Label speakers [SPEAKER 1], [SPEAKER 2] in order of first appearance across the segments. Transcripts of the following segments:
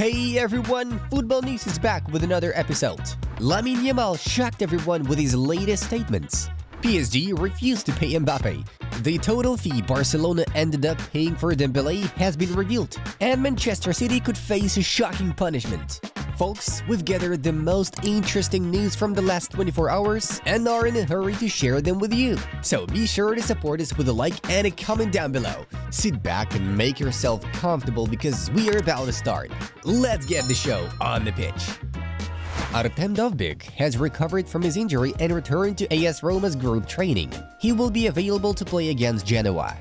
[SPEAKER 1] Hey everyone, Football News is back with another episode. Lamine Yamal shocked everyone with his latest statements. PSG refused to pay Mbappe. The total fee Barcelona ended up paying for Dembele has been revealed, and Manchester City could face a shocking punishment. Folks, we've gathered the most interesting news from the last 24 hours and are in a hurry to share them with you. So be sure to support us with a like and a comment down below. Sit back and make yourself comfortable because we are about to start. Let's get the show on the pitch. Artem Dovbyk has recovered from his injury and returned to AS Roma's group training. He will be available to play against Genoa.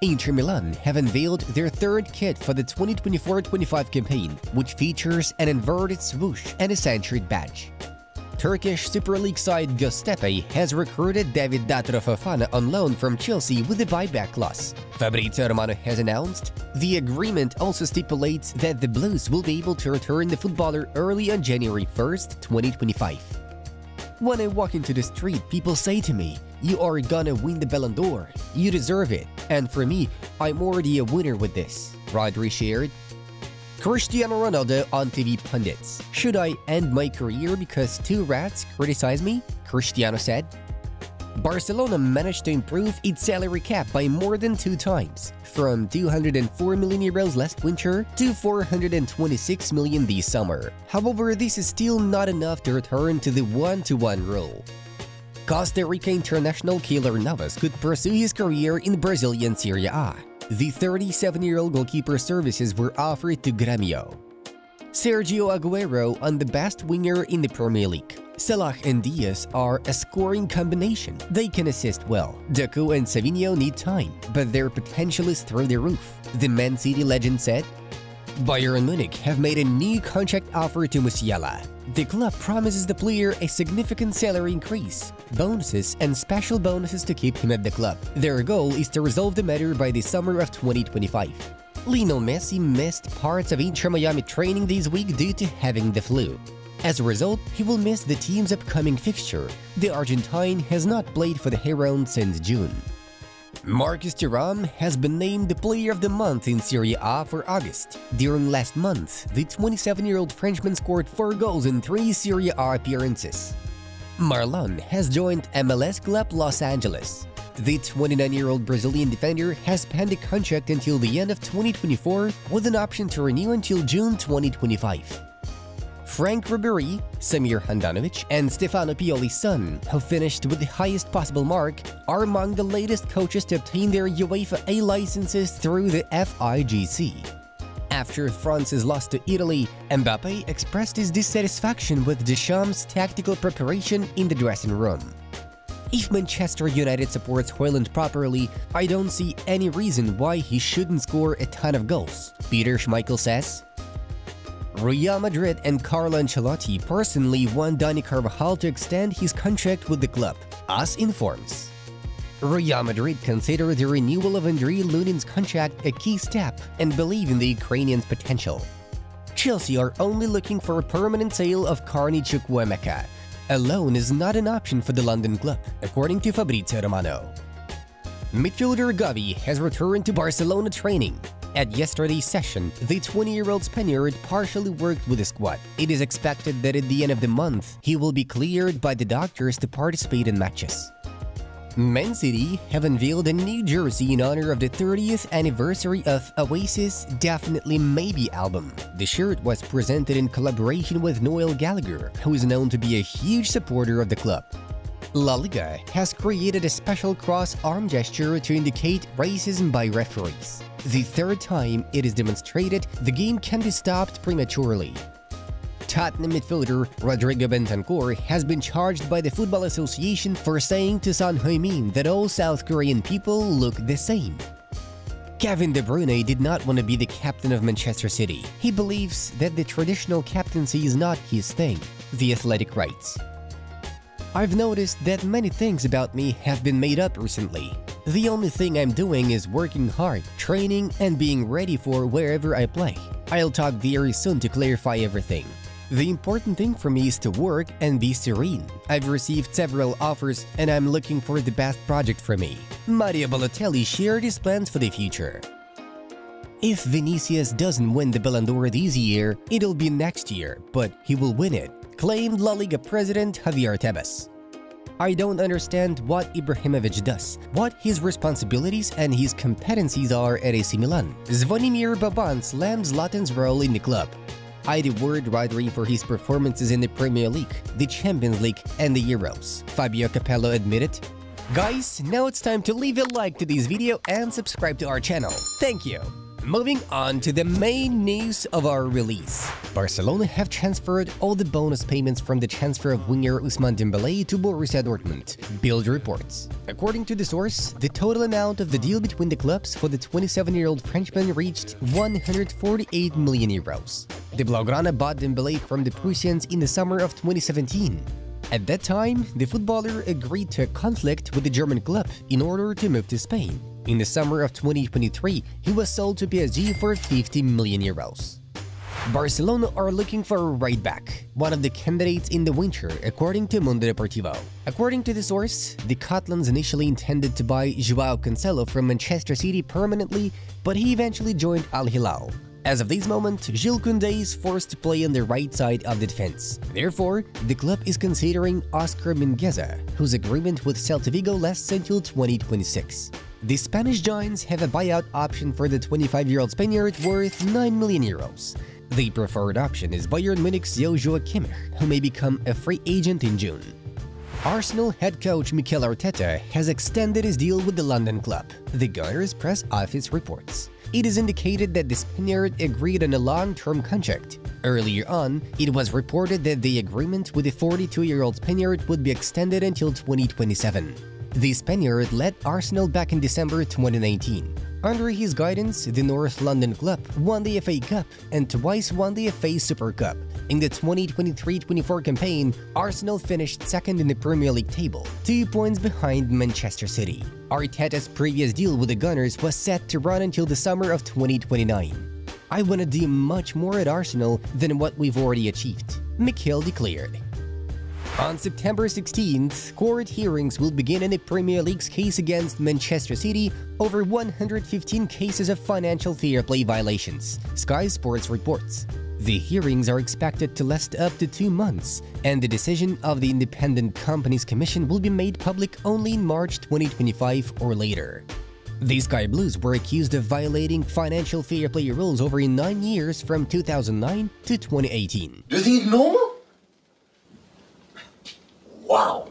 [SPEAKER 1] Inter Milan have unveiled their third kit for the 2024-25 campaign, which features an inverted swoosh and a centured badge. Turkish Super League side Göztepe has recruited David Datro Fofana on loan from Chelsea with a buyback clause. Fabrizio Romano has announced the agreement also stipulates that the Blues will be able to return the footballer early on January 1st, 2025. When I walk into the street, people say to me, You are gonna win the Ballon d'Or. You deserve it. And for me, I'm already a winner with this. Rodri shared. Cristiano Ronaldo on TV pundits. Should I end my career because two rats criticize me? Cristiano said. Barcelona managed to improve its salary cap by more than two times, from 204 million euros last winter to 426 million this summer. However, this is still not enough to return to the one-to-one rule. Costa Rica international Keylor Navas could pursue his career in Brazilian Serie A. The 37-year-old goalkeeper services were offered to Gremio. Sergio Aguero on the best winger in the Premier League. Salah and Diaz are a scoring combination. They can assist well. Doku and Savinho need time, but their potential is through the roof. The Man City legend said, Bayern Munich have made a new contract offer to Musiala. The club promises the player a significant salary increase, bonuses, and special bonuses to keep him at the club. Their goal is to resolve the matter by the summer of 2025. Lionel Messi missed parts of Inter Miami training this week due to having the flu. As a result, he will miss the team's upcoming fixture. The Argentine has not played for the Heron since June. Marcus Thuram has been named the Player of the Month in Serie A for August. During last month, the 27-year-old Frenchman scored 4 goals in 3 Serie A appearances. Marlon has joined MLS club Los Angeles. The 29-year-old Brazilian defender has penned a contract until the end of 2024 with an option to renew until June 2025. Franck Ribéry, Samir Handanovic, and Stefano Pioli's son, who finished with the highest possible mark, are among the latest coaches to obtain their UEFA A licenses through the FIGC. After France's loss to Italy, Mbappe expressed his dissatisfaction with Deschamps' tactical preparation in the dressing room. If Manchester United supports Højlund properly, I don't see any reason why he shouldn't score a ton of goals, Peter Schmeichel says. Real Madrid and Carlo Ancelotti personally want Dani Carvajal to extend his contract with the club, AS informs. Real Madrid consider the renewal of Andriy Lunin's contract a key step and believe in the Ukrainian's potential. Chelsea are only looking for a permanent sale of Carney Chukwuemeka. A loan is not an option for the London club, according to Fabrizio Romano. Midfielder Gavi has returned to Barcelona training. At yesterday's session, the 20-year-old Spaniard partially worked with the squad. It is expected that at the end of the month, he will be cleared by the doctors to participate in matches. Man City have unveiled a new jersey in honor of the 30th anniversary of Oasis' Definitely Maybe album. The shirt was presented in collaboration with Noel Gallagher, who is known to be a huge supporter of the club. La Liga has created a special cross-arm gesture to indicate racism by referees. The third time it is demonstrated, the game can be stopped prematurely. Tottenham midfielder Rodrigo Bentancur has been charged by the Football Association for saying to Son Heung-min that all South Korean people look the same. Kevin De Bruyne did not want to be the captain of Manchester City. He believes that the traditional captaincy is not his thing. The Athletic writes, I've noticed that many things about me have been made up recently. The only thing I'm doing is working hard, training, and being ready for wherever I play. I'll talk very soon to clarify everything. The important thing for me is to work and be serene. I've received several offers and I'm looking for the best project for me. Mario Balotelli shared his plans for the future. If Vinicius doesn't win the Ballon d'Or this year, it'll be next year, but he will win it, claimed La Liga president Javier Tebas. I don't understand what Ibrahimovic does, what his responsibilities and his competencies are at AC Milan. Zvonimir Boban slams Zlatan's role in the club. I word rightly for his performances in the Premier League, the Champions League and the Euros, Fabio Capello admitted. Guys, now it's time to leave a like to this video and subscribe to our channel. Thank you! Moving on to the main news of our release. Barcelona have transferred all the bonus payments from the transfer of winger Ousmane Dembele to Borussia Dortmund, Bild reports. According to the source, the total amount of the deal between the clubs for the 27-year-old Frenchman reached 148 million euros. The Blaugrana bought Dembele from the Prussians in the summer of 2017. At that time, the footballer agreed to a conflict with the German club in order to move to Spain. In the summer of 2023, he was sold to PSG for 50 million euros. Barcelona are looking for a right back, one of the candidates in the winter, according to Mundo Deportivo. According to the source, the Catalans initially intended to buy Joao Cancelo from Manchester City permanently, but he eventually joined Al Hilal. As of this moment, Jules Koundé is forced to play on the right side of the defense. Therefore, the club is considering Oscar Mingueza, whose agreement with Celta Vigo lasts until 2026. The Spanish Giants have a buyout option for the 25-year-old Spaniard worth 9 million euros. The preferred option is Bayern Munich's Joshua Kimmich, who may become a free agent in June. Arsenal head coach Mikel Arteta has extended his deal with the London club, the Gunners press office reports. It is indicated that the Spaniard agreed on a long-term contract. Earlier on, it was reported that the agreement with the 42-year-old Spaniard would be extended until 2027. The Spaniard led Arsenal back in December 2019. Under his guidance, the North London club won the FA Cup and twice won the FA Super Cup. In the 2023-24 campaign, Arsenal finished second in the Premier League table, two points behind Manchester City. Arteta's previous deal with the Gunners was set to run until the summer of 2029. I want to do much more at Arsenal than what we've already achieved, Mikel declared. On September 16th, court hearings will begin in the Premier League's case against Manchester City over 115 cases of financial fair play violations, Sky Sports reports. The hearings are expected to last up to two months, and the decision of the Independent Companies Commission will be made public only in March 2025 or later. The Sky Blues were accused of violating financial fair play rules over nine years from 2009 to 2018.
[SPEAKER 2] Do you think normal? Wow.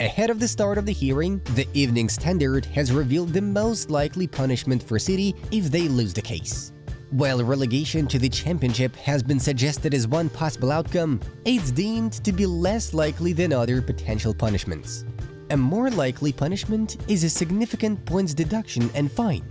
[SPEAKER 1] Ahead of the start of the hearing, the Evening Standard has revealed the most likely punishment for City if they lose the case. While relegation to the championship has been suggested as one possible outcome, it's deemed to be less likely than other potential punishments. A more likely punishment is a significant points deduction and fine,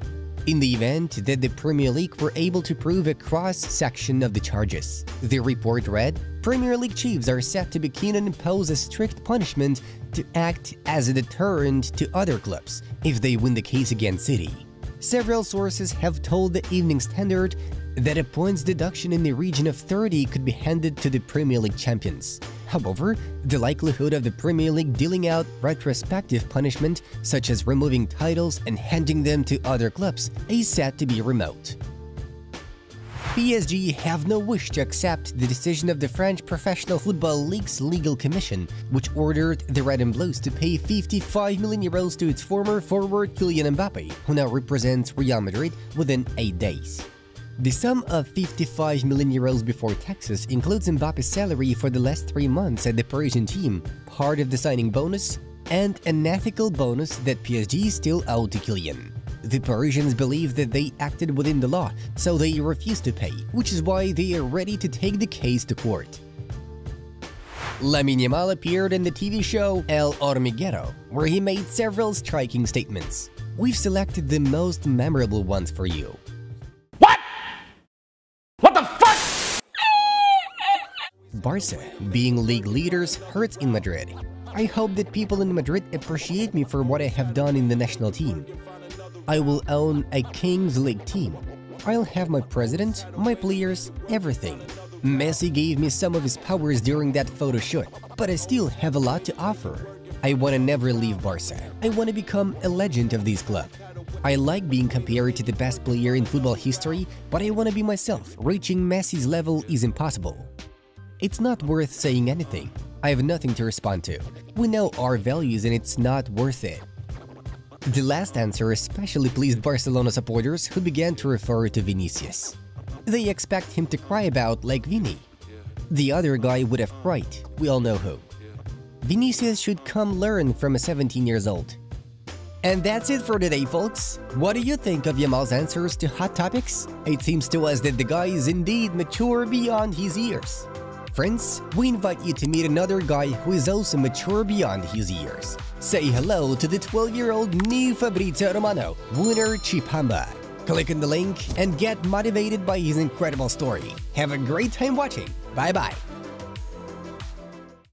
[SPEAKER 1] in the event that the Premier League were able to prove a cross-section of the charges. The report read, Premier League chiefs are set to be keen and impose a strict punishment to act as a deterrent to other clubs if they win the case against City. Several sources have told the Evening Standard that a points deduction in the region of 30 could be handed to the Premier League champions. However, the likelihood of the Premier League dealing out retrospective punishment, such as removing titles and handing them to other clubs, is said to be remote. PSG have no wish to accept the decision of the French Professional Football League's legal commission, which ordered the Red and Blues to pay 55 million euros to its former forward Kylian Mbappe, who now represents Real Madrid, within 8 days. The sum of 55 million euros before taxes includes Mbappe's salary for the last three months at the Parisian team, part of the signing bonus, and an ethical bonus that PSG still owed to Kylian. The Parisians believe that they acted within the law, so they refuse to pay, which is why they are ready to take the case to court. Lamine Yamal appeared in the TV show El Hormiguero, where he made several striking statements. We've selected the most memorable ones for you. Barca, being league leaders, hurts in Madrid. I hope that people in Madrid appreciate me for what I have done in the national team. I will own a Kings League team. I'll have my president, my players, everything. Messi gave me some of his powers during that photo shoot, but I still have a lot to offer. I want to never leave Barca. I want to become a legend of this club. I like being compared to the best player in football history, but I want to be myself. Reaching Messi's level is impossible. It's not worth saying anything. I have nothing to respond to. We know our values and it's not worth it. The last answer especially pleased Barcelona supporters who began to refer to Vinicius. They expect him to cry about like Vini. The other guy would have cried, we all know who. Vinicius should come learn from a 17 years old. And that's it for today, folks. What do you think of Yamal's answers to hot topics? It seems to us that the guy is indeed mature beyond his years. Friends, we invite you to meet another guy who is also mature beyond his years. Say hello to the 12-year-old new Fabrizio Romano, winner Chipamba. Click on the link and get motivated by his incredible story. Have a great time watching. Bye-bye.